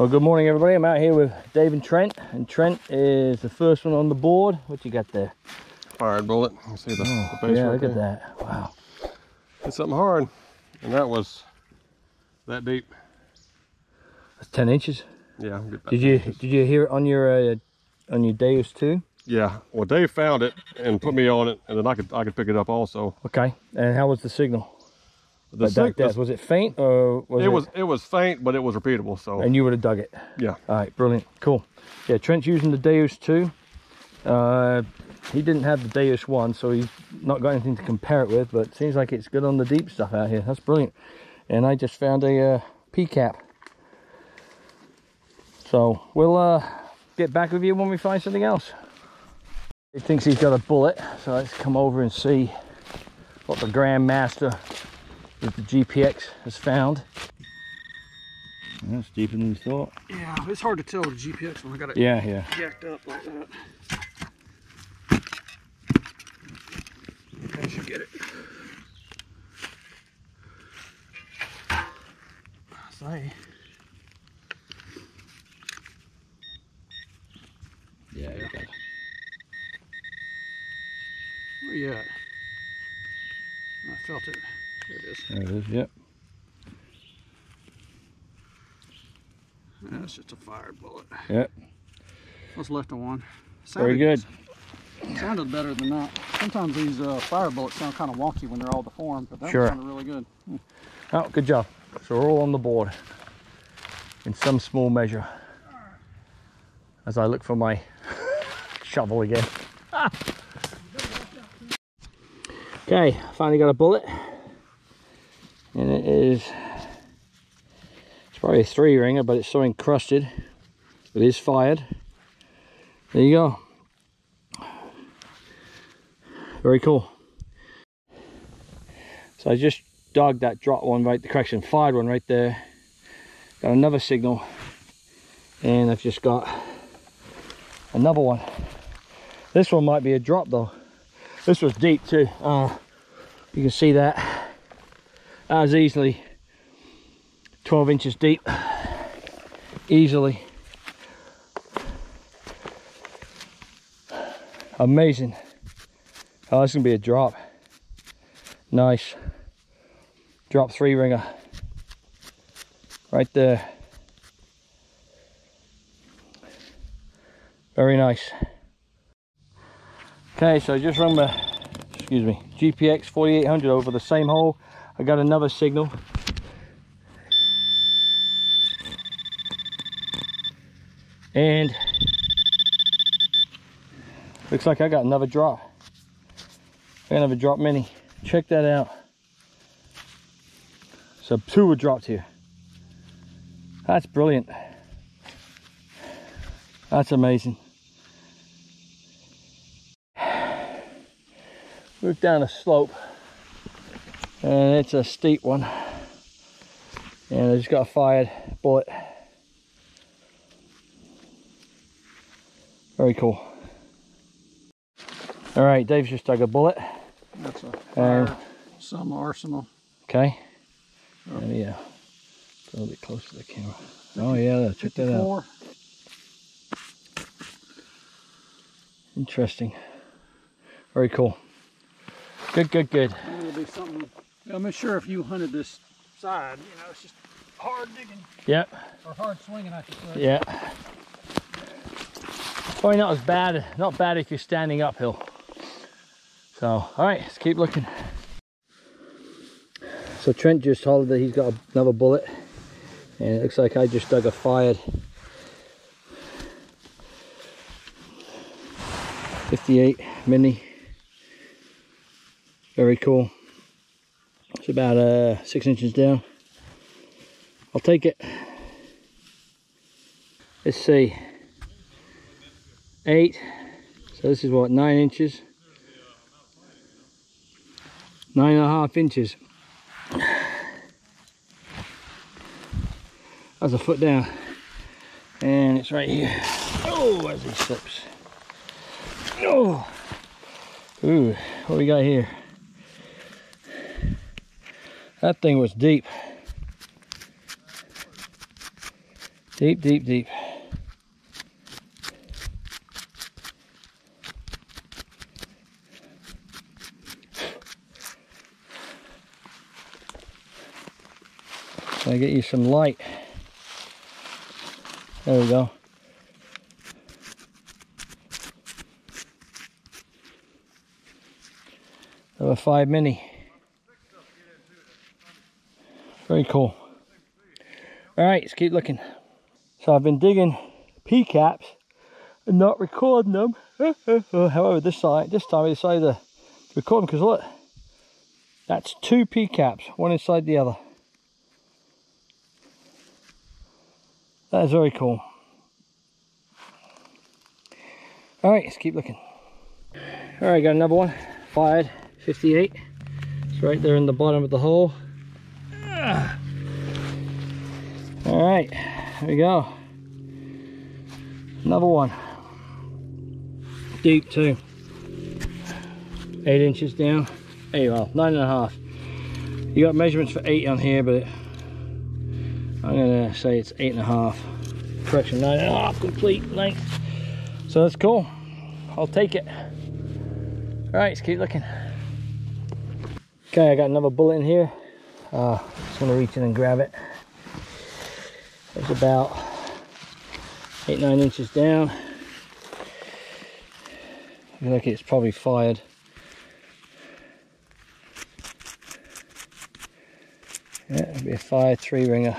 Well, good morning, everybody. I'm out here with Dave and Trent, and Trent is the first one on the board. What you got there? Fired bullet. You see the, Oh, the base yeah, right look there? at that. Wow. It's something hard. And that was that deep. That's 10 inches. Yeah. I'm good about Did you that. did you hear it on your uh, on your Deus II? Yeah. Well, Dave found it and put me on it, and then I could I could pick it up also. Okay. And how was the signal? The At that depth? Was it faint or was it, it? was it was faint, but it was repeatable. So And you would have dug it. yeah. All right, brilliant, cool. Yeah, Trent's using the Deus II. Uh, he didn't have the Deus one, so he's not got anything to compare it with. But it seems like it's good on the deep stuff out here. That's brilliant. And I just found a uh, P cap. So we'll uh, get back with you when we find something else. He thinks he's got a bullet, so let's come over and see what the Grandmaster with the GPX has found. That's deeper than we thought. Yeah, it's hard to tell with the GPX when I got it Yeah, yeah. jacked up like that. I should get it. Say, Yeah, okay. where you at? I felt it. There it is. There it is, yep. That's just a fired bullet. Yep. What's left of one? Very good. Sounded better than that. Sometimes these uh, fire bullets sound kind of wonky when they're all deformed, but that Sure. sounded really good. Oh, good job. So we're all on the board in some small measure. As I look for my shovel again. okay, finally got a bullet. Is, probably a three ringer, but it's so encrusted. It is fired. There you go. Very cool. So I just dug that drop one right, the correction, fired one right there. Got another signal. And I've just got another one. This one might be a drop though. This was deep too. Uh, you can see that. That was easily 12 inches deep. Easily. Amazing. Oh, this is gonna be a drop. Nice. Drop three ringer. Right there. Very nice. Okay, so just run my, excuse me, GPX 4800 over the same hole. I got another signal. And looks like I got another drop. I got another drop mini. Check that out. So two were dropped here. That's brilliant. That's amazing. Move down a slope and it's a steep one. And I just got a fired bullet. Very cool. All right, Dave's just dug a bullet. That's a And- fire, some arsenal. Okay. Oh yeah. A little bit closer to the camera. Oh yeah, check that out. 54. Interesting. Very cool. Good, good, good. Maybe It'll be something. I'm not sure if you hunted this side. You know, it's just hard digging Yep, or hard swinging, I should say. yeah. Probably not as bad, not bad if you're standing uphill. So, all right, let's keep looking. So Trent just told that he's got another bullet, and it looks like I just dug a fired 58 mini. Very cool. About uh, six inches down. I'll take it. Let's see. Eight. So this is what, nine inches? Nine and a half inches. That's a foot down. And it's right here. Oh, as he slips. Oh. Ooh, what we got here? That thing was deep. Deep, deep, deep. To get you some light. There we go. Number five mini. Very cool. All right, let's keep looking. So I've been digging P caps and not recording them. However, this side, this time I decided to record them because look, that's two P caps, one inside the other. That is very cool. All right, let's keep looking. All right, got another one, fired, 58. It's right there in the bottom of the hole. All right, here we go. Another one. Deep too. Eight inches down. Hey, well, nine and a half. You got measurements for eight on here, but I'm gonna say it's eight and a half. Correction, nine and a half complete length. So that's cool. I'll take it. All right, let's keep looking. Okay, I got another bullet in here. Uh, just gonna reach in and grab it. It's about eight, nine inches down. Looks like it's probably fired. Yeah, it'll be a fire three ringer.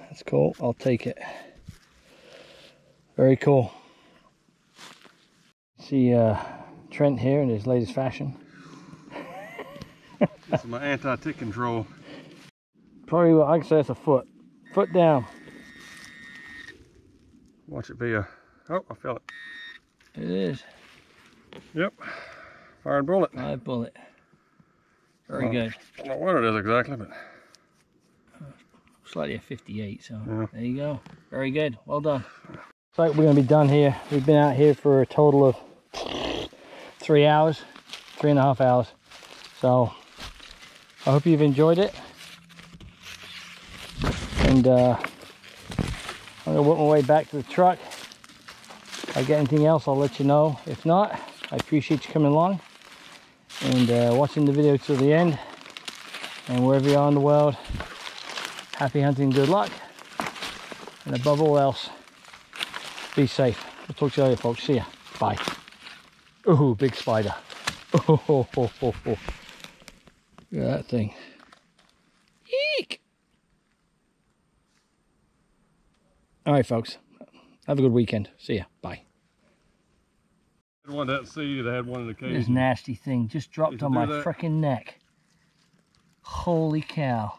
That's cool, I'll take it. Very cool. See uh, Trent here in his latest fashion. This is my anti-tick control. Probably I can say it's a foot. Foot down. Watch it be a, oh, I feel it. It is. Yep, fired bullet. Live bullet. Very good. I don't know what it is exactly, but Slightly a 58, so Yeah. there you go. Very good. Well done. So we're going to be done here. We've been out here for a total of three hours, three and a half hours. So I hope you've enjoyed it. And uh, I'm to work my way back to the truck. If I get anything else, I'll let you know. If not, I appreciate you coming along and uh, watching the video till the end. And wherever you are in the world, happy hunting, good luck. And above all else, be safe. We'll talk to you later, folks. See ya. Bye. Ooh, big spider. Oh, ho, ho, ho, ho. That thing. All right, folks. Have a good weekend. See ya. Bye. I had one that seed, I had one in the cage. This nasty thing just dropped on my frickin' neck. Holy cow.